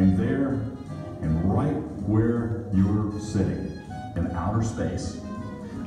And there, and right where you're sitting, in outer space,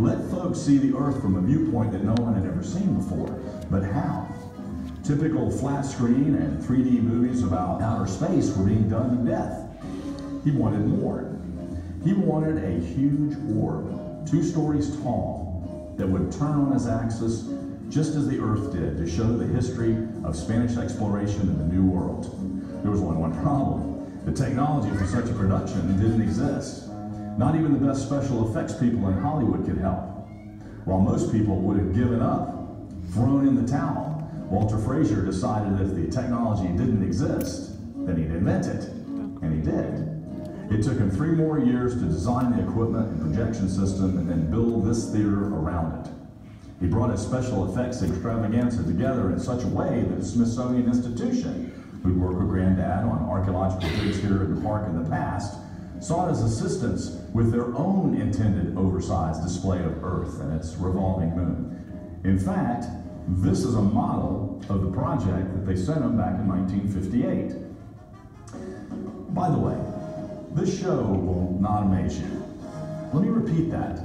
let folks see the Earth from a viewpoint that no one had ever seen before. But how? Typical flat screen and 3D movies about outer space were being done to death. He wanted more. He wanted a huge orb, two stories tall, that would turn on its axis just as the Earth did to show the history of Spanish exploration in the New World. There was only one problem. The technology for such a production didn't exist. Not even the best special effects people in Hollywood could help. While most people would have given up, thrown in the towel, Walter Fraser decided if the technology didn't exist, then he'd invent it. And he did. It took him three more years to design the equipment and projection system and then build this theater around it. He brought his special effects extravaganza together in such a way that the Smithsonian Institution, who'd worked with Granddad on archaeological digs here in the park in the past, sought his assistance with their own intended oversized display of Earth and its revolving moon. In fact, this is a model of the project that they sent him back in 1958. By the way, this show will not amaze you. Let me repeat that.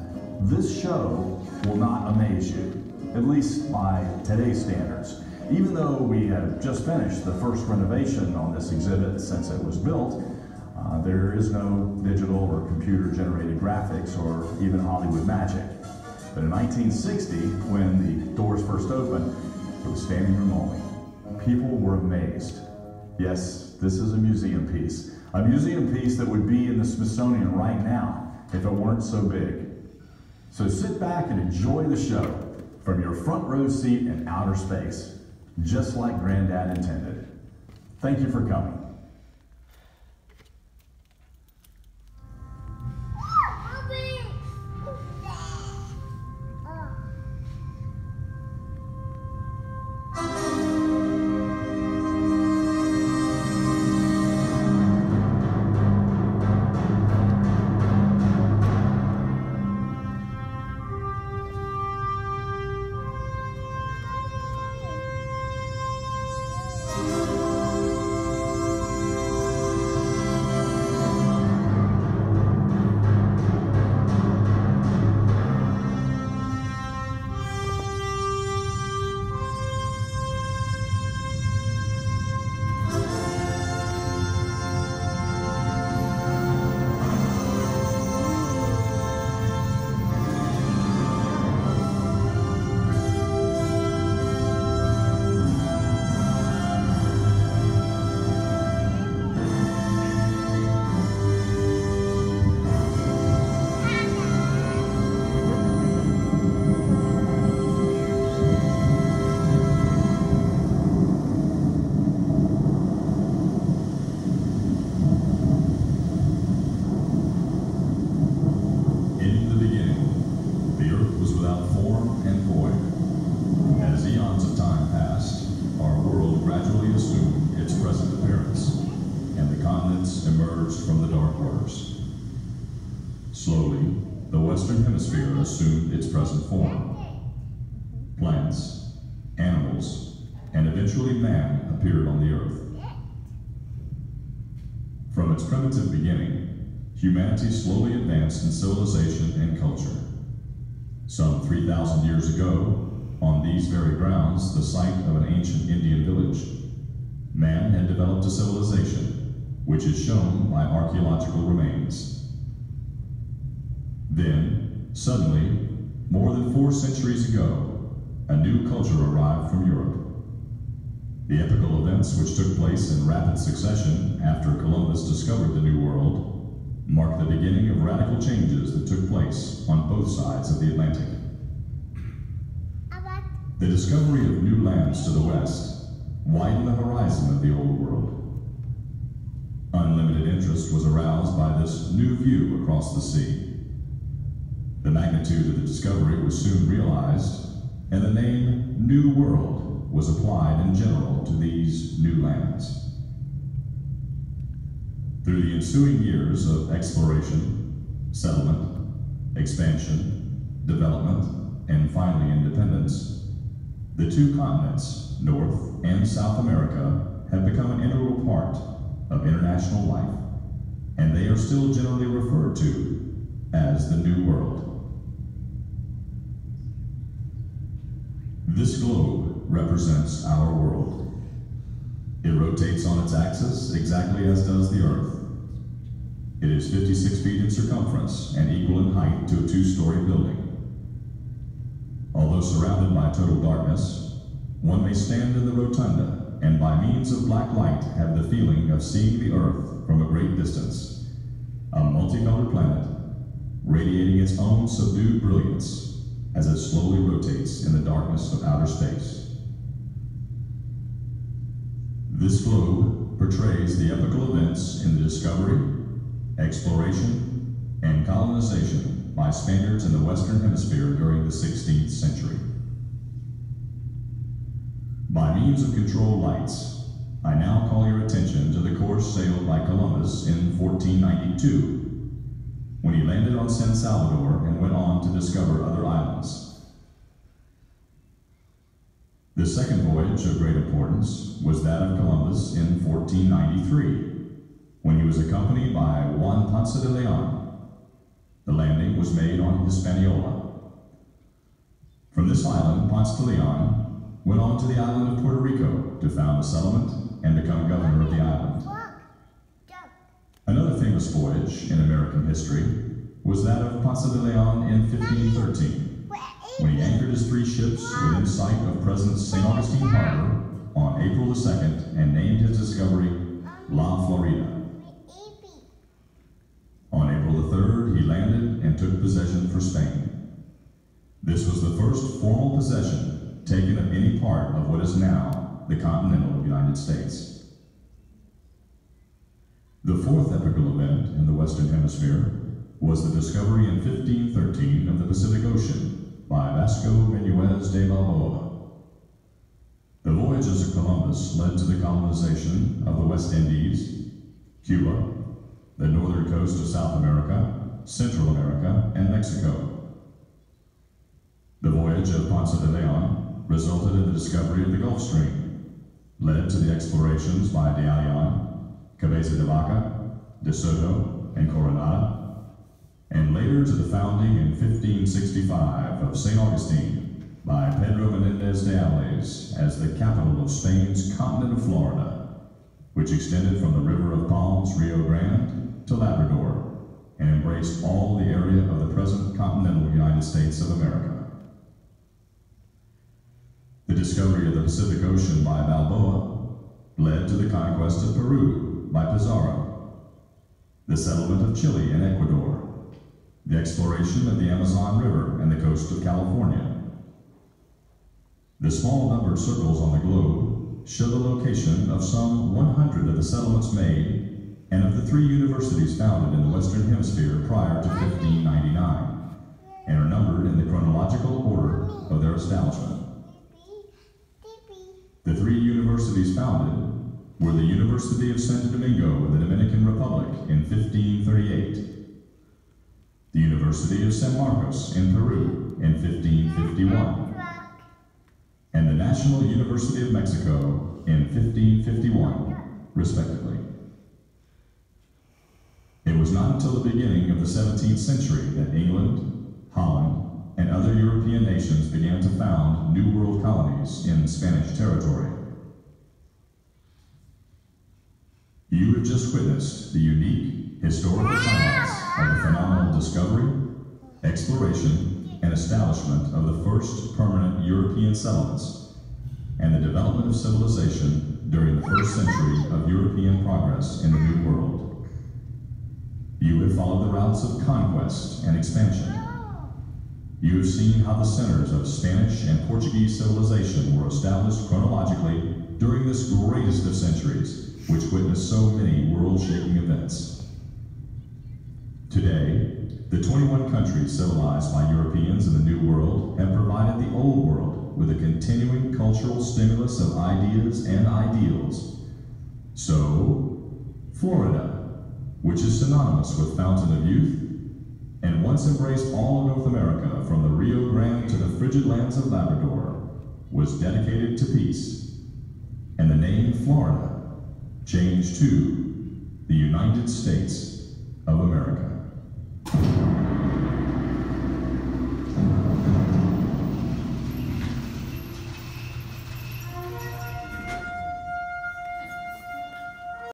This show will not amaze you, at least by today's standards. Even though we have just finished the first renovation on this exhibit since it was built, uh, there is no digital or computer generated graphics or even Hollywood magic. But in 1960, when the doors first opened, it was standing room only. People were amazed. Yes, this is a museum piece. A museum piece that would be in the Smithsonian right now if it weren't so big. So sit back and enjoy the show from your front row seat in outer space, just like Granddad intended. Thank you for coming. Emerged from the dark waters. Slowly, the Western Hemisphere assumed its present form. Plants, animals, and eventually man appeared on the earth. From its primitive beginning, humanity slowly advanced in civilization and culture. Some 3,000 years ago, on these very grounds, the site of an ancient Indian village, man had developed a civilization, which is shown by archaeological remains. Then, suddenly, more than four centuries ago, a new culture arrived from Europe. The epical events which took place in rapid succession after Columbus discovered the New World marked the beginning of radical changes that took place on both sides of the Atlantic. The discovery of new lands to the west widened the horizon of the Old World. By this new view across the sea. The magnitude of the discovery was soon realized, and the name New World was applied in general to these new lands. Through the ensuing years of exploration, settlement, expansion, development, and finally independence, the two continents, North and South America, have become an integral part of international life, and they are still generally referred to as the New World. This globe represents our world. It rotates on its axis exactly as does the Earth. It is 56 feet in circumference and equal in height to a two-story building. Although surrounded by total darkness, one may stand in the rotunda means of black light have the feeling of seeing the Earth from a great distance, a multicolored planet radiating its own subdued brilliance as it slowly rotates in the darkness of outer space. This globe portrays the epical events in the discovery, exploration, and colonization by Spaniards in the Western Hemisphere during the 16th century. By means of control lights, I now call your attention to the course sailed by Columbus in 1492, when he landed on San Salvador and went on to discover other islands. The second voyage of great importance was that of Columbus in 1493, when he was accompanied by Juan Ponce de Leon. The landing was made on Hispaniola. From this island, Ponce de Leon went on to the island of Puerto Rico to found a settlement and become governor of the island. Another famous voyage in American history was that of Ponce de Leon in 1513 when he anchored his three ships within sight of present St. Augustine Harbor on April the 2nd and named his discovery La Florida. On April the 3rd, he landed and took possession for Spain. This was the first formal possession taken of any part of what is now the continental United States. The fourth epical event in the Western Hemisphere was the discovery in 1513 of the Pacific Ocean by Vasco Núñez de Balboa. The voyages of Columbus led to the colonization of the West Indies, Cuba, the northern coast of South America, Central America, and Mexico. The voyage of Ponce de Leon resulted in the discovery of the Gulf Stream, led to the explorations by de Ayllon, Cabeza de Vaca, de Soto, and Coronado, and later to the founding in 1565 of St. Augustine by Pedro Menendez de Avilés as the capital of Spain's continent of Florida, which extended from the River of Palms, Rio Grande, to Labrador, and embraced all the area of the present continental United States of America. The discovery of the Pacific Ocean by Balboa led to the conquest of Peru by Pizarro, the settlement of Chile and Ecuador, the exploration of the Amazon River and the coast of California. The small numbered circles on the globe show the location of some 100 of the settlements made and of the three universities founded in the Western Hemisphere prior to 1599 and are numbered in the chronological order of their establishment. The three founded were the University of Santo Domingo in the Dominican Republic in 1538, the University of San Marcos in Peru in 1551, and the National University of Mexico in 1551, respectively. It was not until the beginning of the 17th century that England, Holland, and other European nations began to found New World colonies in Spanish territory. You have just witnessed the unique historical highlights of the phenomenal discovery, exploration, and establishment of the first permanent European settlements, and the development of civilization during the first century of European progress in the New World. You have followed the routes of conquest and expansion. You have seen how the centers of Spanish and Portuguese civilization were established chronologically during this greatest of centuries, which witnessed so many world-shaking events. Today, the 21 countries civilized by Europeans in the New World have provided the Old World with a continuing cultural stimulus of ideas and ideals. So, Florida, which is synonymous with Fountain of Youth, and once embraced all of North America from the Rio Grande to the frigid lands of Labrador, was dedicated to peace, and the name Florida change to the United States of America.